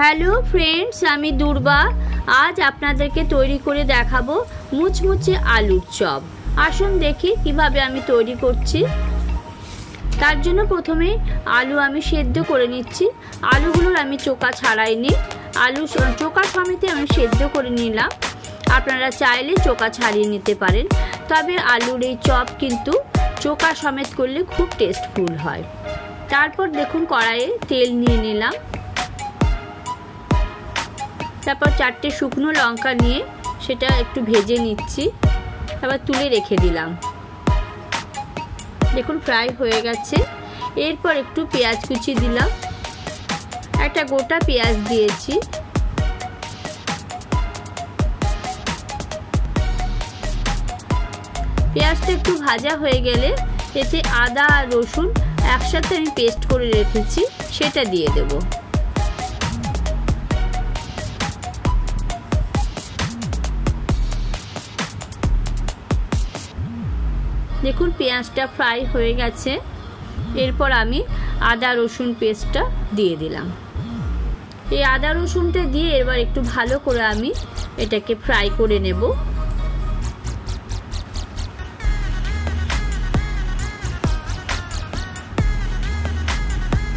Hello friends, আমি দুর্বা। আজ আপনাদেরকে তৈরি করে দেখাবো মুচমুচে আলুর চপ। আসুন দেখি কীভাবে আমি তৈরি করছি। তার জন্য প্রথমে আলু আমি সেদ্ধ করে নিচ্ছি। আলুগুলোর আমি চোকা ছাড়াইনি আলু চোকা সমেতে আমি সেদ্ধ করে নিলাম। আপনারা চাইলে চোকা ছাড়িয়ে নিতে পারেন। তবে আলুর এই চপ কিন্তু চোকা সমেত করলে খুব টেস্টফুল হয়। তারপর দেখুন কড়াইয়ে তেল নিয়ে নিলাম। তারপর চারটে শুকনো লঙ্কা নিয়ে সেটা একটু ভেজে নিচ্ছি। তারপর তুলে রেখে দিলাম। দেখুন ফ্রাই হয়ে গেছে। এরপর একটু পেঁয়াজ কুচি দিলাম। একটা গোটা পেঁয়াজ দিয়েছি। পেঁয়াজটা একটু ভাজা হয়ে গেলে এতে আদা আর রসুন একসাথে আমি পেস্ট করে রেখেছি, সেটা দিয়ে দেব। দেখুন, পেঁয়াজটা ফ্রাই হয়ে গেছে। এরপর আমি আদা, রসুন পেস্টটা দিয়ে দিলাম। এই আদা, রসুনটা দিয়ে এবার একটু ভালো করে আমি এটাকে ফ্রাই করে নেব।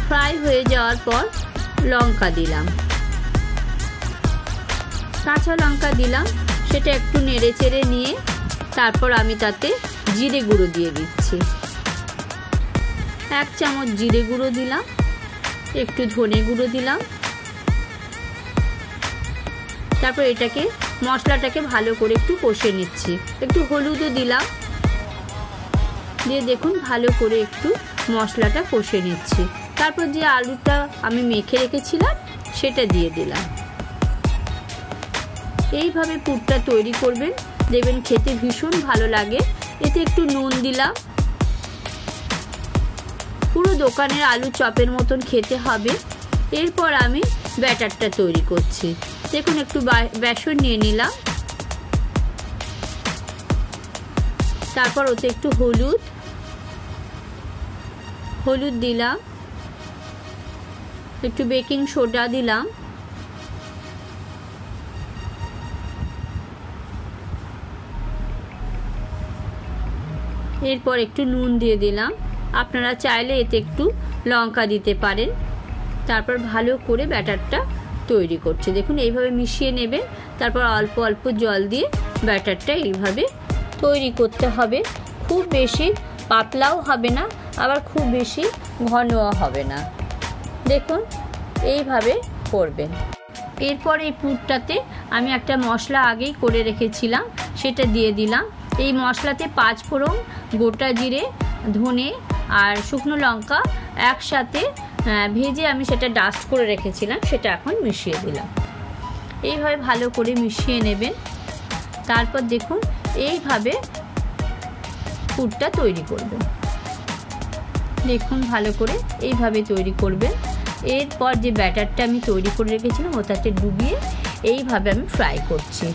ফ্রাই হয়ে যাওয়ার পর লঙ্কা দিলাম। কাঁচা লঙ্কা দিলাম। সেটা একটু নেড়ে চেড়ে নিয়ে তারপর আমি তাতে জিরে গুঁড়ো দিয়ে দিচ্ছি। এক চামচ জিরে গুঁড়ো দিলাম, একটু ধনে গুঁড়ো দিলাম। তারপর এটাকে, মশলাটাকে ভালো করে একটু কষে নিচ্ছি। একটু হলুদও দিলাম। দিয়ে দেখুন, ভালো করে একটু মশলাটা কষে নিচ্ছি। তারপর যে আলুটা আমি মেখে রেখেছিলাম, সেটা দিয়ে দিলাম। এইভাবে পুরটা তৈরি করবেন। দেবেন খেতে ভীষণ ভালো লাগে। এতে একটু নুন দিলাম। পুরো দোকানের আলু চপের মতন খেতে হবে। এরপর আমি ব্যাটারটা তৈরি করছি। দেখুন, একটু বেসন নিয়ে নিলাম। তারপর ওতে একটু হলুদ। হলুদ দিলাম। একটু বেকিং সোডা দিলাম। এরপর একটু নুন দিয়ে দিলাম। আপনারা চাইলে এতে একটু লঙ্কা দিতে পারেন। তারপর ভালো করে ব্যাটারটা তৈরি করছে। দেখুন, এইভাবে মিশিয়ে নেবে। তারপর অল্প অল্প জল দিয়ে ব্যাটারটা এইভাবে তৈরি করতে হবে। খুব বেশি পাতলাও হবে না, আবার খুব বেশি ঘনও হবে না। দেখুন, এইভাবে করবেন। এরপর এই পুরটাতে আমি একটা মশলা আগেই করে রেখেছিলাম, সেটা দিয়ে দিলাম। এই মশলাতে পাঁচ ফোড়ন, গোটা জিরে, ধনে আর শুকনো লঙ্কা একসাথে ভেজে আমি সেটা ডাস্ট করে রেখেছিলাম, সেটা এখন মিশিয়ে দিলাম। এইভাবে ভালো করে মিশিয়ে নেবেন। তারপর দেখুন, এইভাবে পুরটা তৈরি করবেন। দেখুন, ভালো করে এইভাবে তৈরি করবেন। এরপর যে ব্যাটারটা আমি তৈরি করে রেখেছিলাম, ওটাতে ডুবিয়ে এইভাবে আমি ফ্রাই করছি।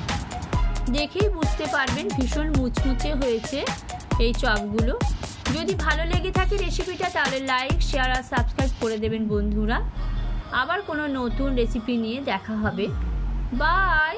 দেখেই বুঝতে পারবেন ভীষণ মুচমুচে হয়েছে এই চপগুলো যদি ভালো লেগে থাকে রেসিপিটা, তাহলে লাইক শেয়ার আর সাবস্ক্রাইব করে দেবেন বন্ধুরা। আবার কোনো নতুন রেসিপি নিয়ে দেখা হবে। বাই